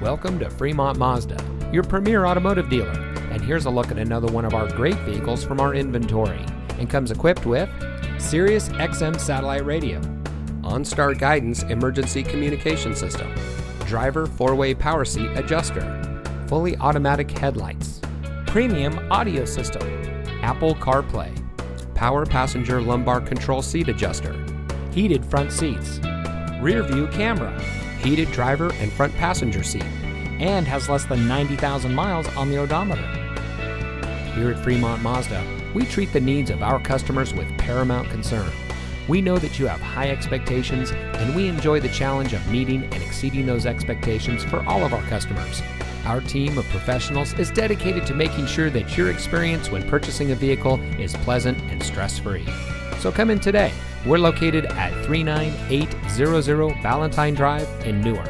Welcome to Fremont Mazda, your premier automotive dealer. And here's a look at another one of our great vehicles from our inventory. And comes equipped with Sirius XM satellite radio, OnStar guidance emergency communication system, driver four-way power seat adjuster, fully automatic headlights, premium audio system, Apple CarPlay, power passenger lumbar control seat adjuster, heated front seats, rear view camera, heated driver and front passenger seat, and has less than 90,000 miles on the odometer. Here at Fremont Mazda, we treat the needs of our customers with paramount concern. We know that you have high expectations, and we enjoy the challenge of meeting and exceeding those expectations for all of our customers. Our team of professionals is dedicated to making sure that your experience when purchasing a vehicle is pleasant and stress free. So come in today. We're located at 39800 Balentine Drive in Newark.